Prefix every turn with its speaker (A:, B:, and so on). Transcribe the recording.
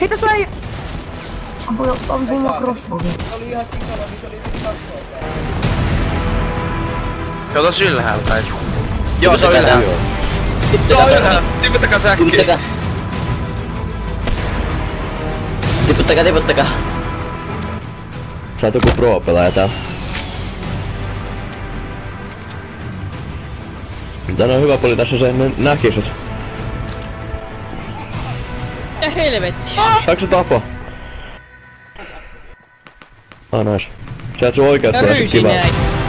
A: Hei tässä ei... Ampui, ampui mulla crossbow.
B: Se oli ihan sikana, niin se oli yli katsoa.
C: Katos ylhäällä päin. Joo, se on ylhäällä. Se on ylhäällä. Tiputtakaa säkkiin.
D: Tiputtakaa. Tiputtakaa, tiputtakaa.
E: Sä oot joku pro-pelaaja täällä. Tän on hyvä puoli tässä se, että ne näki sut.
F: Ja helvetti.
E: Saatko sä tapo? Ah, nice. Sä et sun oikeet kivaa.
F: jäi.